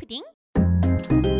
pudding.